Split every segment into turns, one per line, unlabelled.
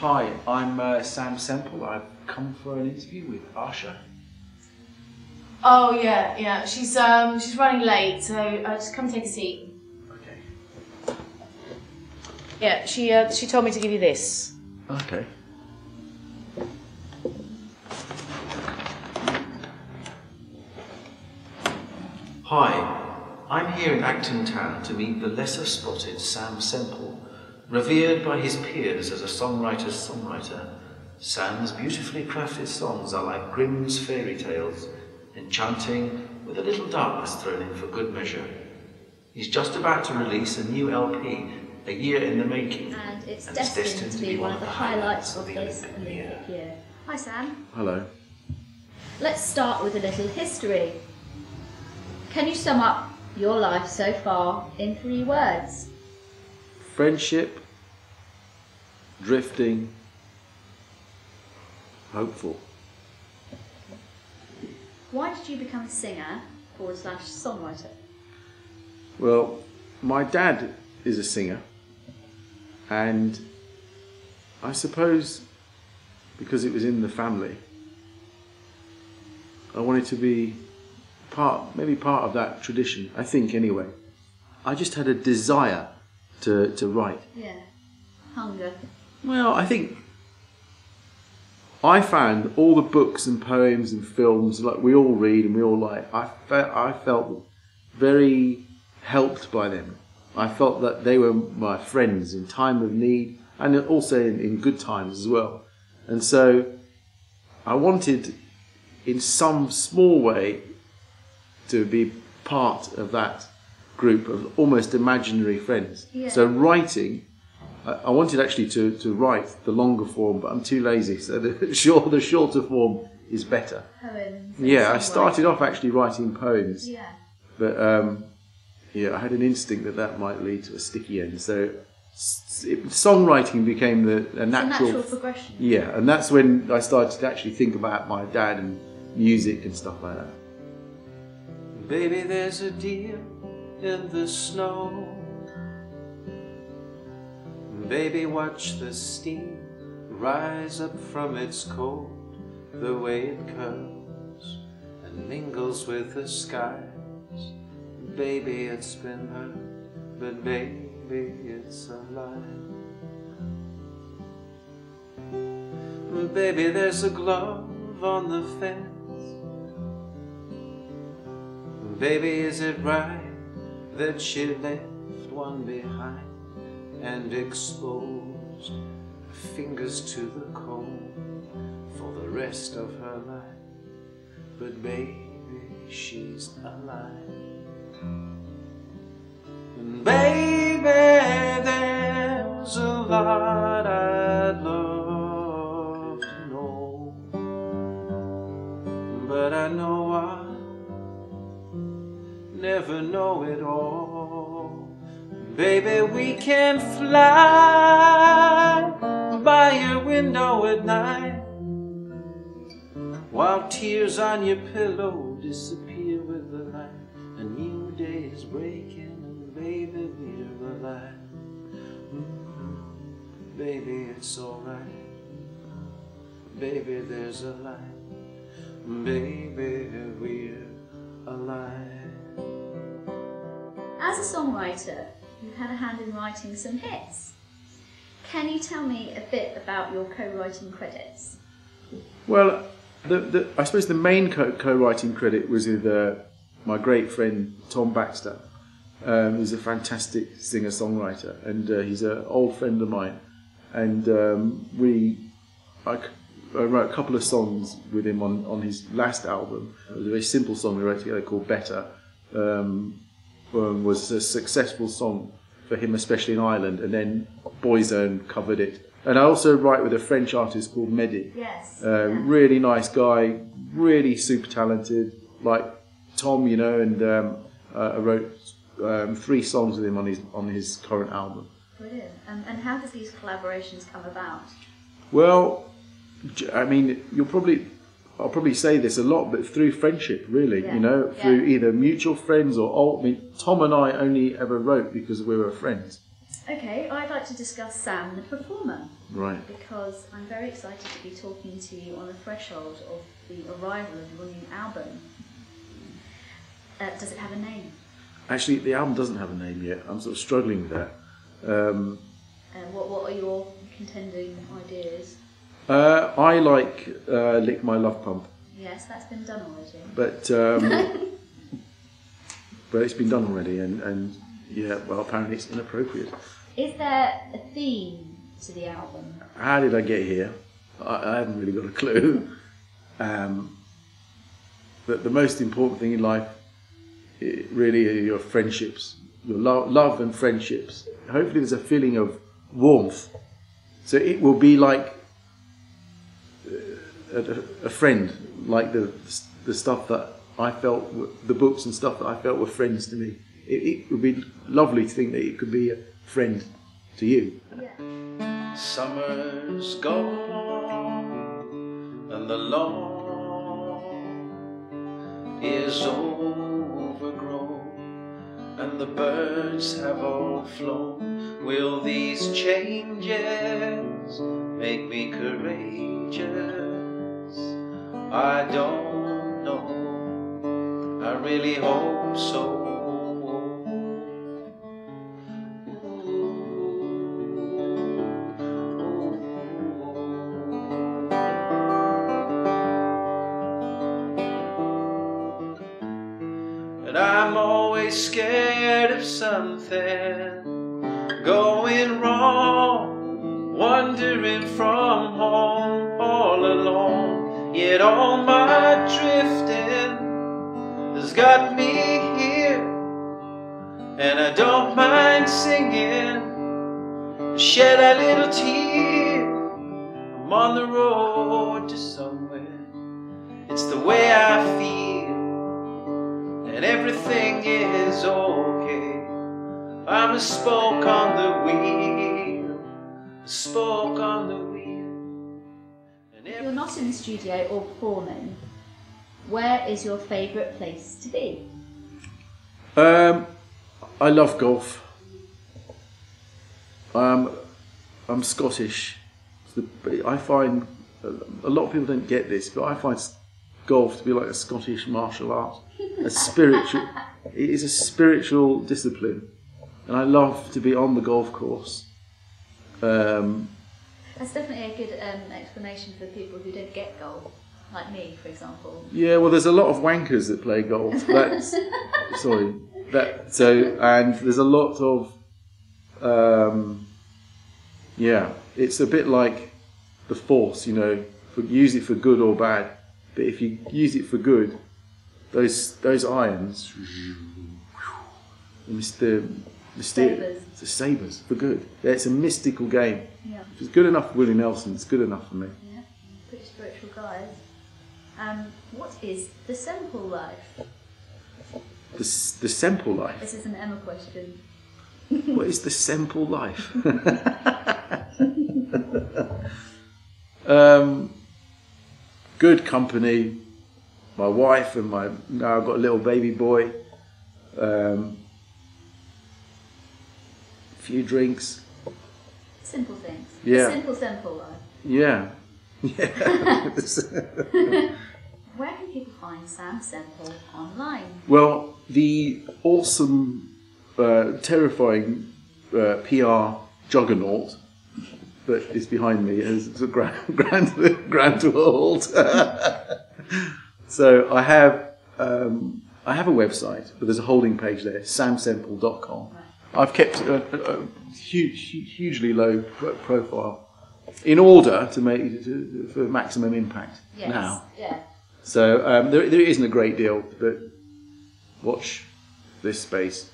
Hi, I'm uh, Sam Semple. I've come for an interview with Asha.
Oh yeah, yeah. She's um she's running late, so uh, just come take a seat.
Okay.
Yeah, she uh, she told me to give you this.
Okay. Hi, I'm here in Acton Town to meet the lesser spotted Sam Semple, revered by his peers as a songwriter's songwriter. Sam's beautifully crafted songs are like Grimm's fairy tales, enchanting with a little darkness thrown in for good measure. He's just about to release a new LP, a year in the making,
and it's
and
destined, to be one of the highlights of
the
this
Olympic
Olympic
year.
year. Hi Sam.
Hello.
Let's start with a little history. Can you sum up your life so far in three words?
Friendship, drifting, hopeful.
Why did you become a singer forward slash songwriter?
Well, my dad is a singer, and I suppose because it was in the family, I wanted to be part, maybe part of that tradition. I think anyway. I just had a desire to, to write.
Yeah. Hunger.
Well, I think I found all the books and poems and films like we all read and we all like. I felt I felt very helped by them. I felt that they were my friends in time of need and also in, in good times as well. And so I wanted, in some small way, to be part of that group of almost imaginary friends.
Yeah.
So writing I I wanted actually to, to write the longer form, but I'm too lazy. So the short, the shorter form is better.
Poems.
Yeah, I
songwriting.
started off actually writing poems,
Yeah.
but um, yeah, I had an instinct that that might lead to a sticky end. So it, songwriting became the a
It's a
natural.
natural progression.
yeah, and that's when I started to actually think about my dad and music and stuff like that. Baby, there's a deer in the snow. Baby, watch the steam rise up from its cold, the way it curls and mingles with the skies. Baby, it's been hurt, but baby, it's alive. Baby, there's a glove on the fence. Baby, is it right that she left one behind and exposed her fingers to the cold for the rest of her life? But baby, she's alive. And baby, there's a lot I'd love to know, but I know I never know it all. Baby, we can fly by your window at night while tears on your pillow disappear with the light. A new day is breaking, and baby, we're alive. Mm, Baby, it's alright. Baby, there's a light. Baby, we're alive.
As a songwriter, you had a hand in writing some hits. Can you tell me a bit about your co-writing credits?
Well, the, the, I suppose the main co- co-writing credit was with uh, my great friend Tom Baxter. Um, he's a fantastic singer-songwriter, and uh, he's an old friend of mine. And um, we, I, I wrote a couple of songs with him on, on his last album. It was a very simple song we wrote together called "Better." Um, was a successful song for him, especially in Ireland, and then Boyzone covered it. And I also write with a French artist called Mehdi.
Yes.
Uh, Really nice guy, really super talented, like Tom, you know. And um, uh, I wrote um, three songs with him on his on his current album.
Brilliant. Um, and how did these collaborations come about?
Well, I mean, you'll probably, I'll probably say this a lot, but through friendship, really,
Yeah,
you know, through
yeah.
either mutual friends or old. I mean, Tom and I only ever wrote because we were friends.
Okay, I'd like to discuss Sam the performer.
Right.
because I'm very excited to be talking to you on the threshold of the arrival of your new album. Uh, does it have a name?
Actually, the album doesn't have a name yet. I'm sort of struggling with that. Um,
Uh, what, what are your contending ideas?
Uh, I like uh, Lick My Love Pump,
Yes, that's been done already.
but um, but it's been done already, and, and yeah, well, apparently it's inappropriate.
Is there a theme to the album?
How did I get here? I, I haven't really got a clue. Um, but the most important thing in life, really, are your friendships, your lo- love and friendships. Hopefully, there's a feeling of warmth. So it will be like a, a friend, like the the stuff that I felt, were- the books and stuff that I felt were friends to me. It, it would be lovely to think that it could be a friend to you.
Yeah.
Summer's gone and the lawn is overgrown and the birds have all flown. Will these changes make me courageous? I don't know. I really hope so. And I'm always scared of something going wrong, wandering from home. Yet all my drifting has got me here, and I don't mind singing. Shed a little tear. I'm on the road to somewhere. It's the way I feel and everything is okay. I'm a spoke on the wheel, a spoke on the wheel.
If you're not in the studio or performing, where is your favourite place to be?
Um, I love golf. Um, I'm Scottish. I find a lot of people don't get this, but I find golf to be like a Scottish martial art, a spiritual. It is a spiritual discipline, and I love to be on the golf course. Um,
That's definitely a good um, explanation for people who don't get golf, like me, for example.
Yeah, well, there's a lot of wankers that play golf. That's sorry. That so, and there's a lot of, um, yeah, it's a bit like the force. You know, for, use it for good or bad. But if you use it for good, those those irons, the the, the
Sabres.
the sabers for good. It's a mystical game.
Yeah,
If it's good enough for Willie Nelson, it's good enough for me.
yeah, pretty spiritual guys. Um, what is the simple life?
The, the simple life.
This is an Emma question.
What is the simple life? um, good company. My wife and my now I've got a little baby boy. Um, few drinks.
Simple things.
Yeah.
A simple, simple life.
Yeah, yeah.
Where can people find Sam Semple online?
well, the awesome, uh, terrifying uh, PR juggernaut that is behind me is a grand, grand, grand halt. so I have um, I have a website, but there's a holding page there, samsemple.com. I've kept a, a, a huge, hugely low pro- profile in order to make to, for maximum impact
Yes.
now.
Yeah.
So um, there, there isn't a great deal, but watch this space.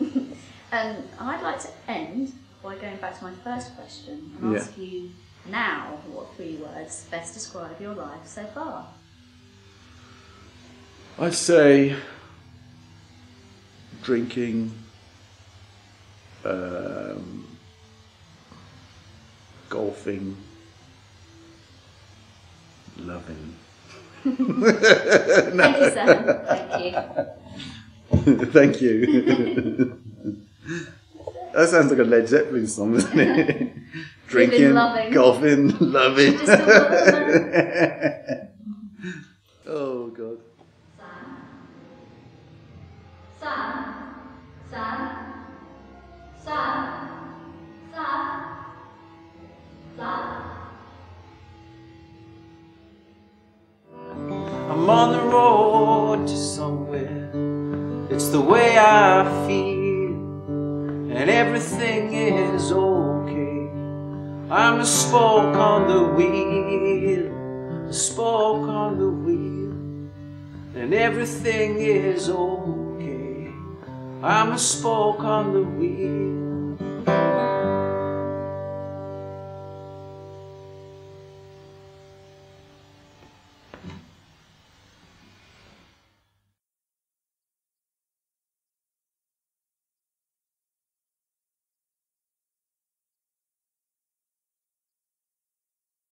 And I'd like to end by going back to my first question and
Yeah.
ask you now what three words best describe your life so far?
I'd say drinking, um, golfing, loving.
Thank you, Sam. Thank you.
Thank you. that sounds like a Led Zeppelin song, doesn't it?
drinking,
loving.
golfing, loving.
Road to somewhere. It's the way I feel, and everything is okay. I'm a spoke on the wheel, a spoke on the wheel, and everything is okay. I'm a spoke on the wheel.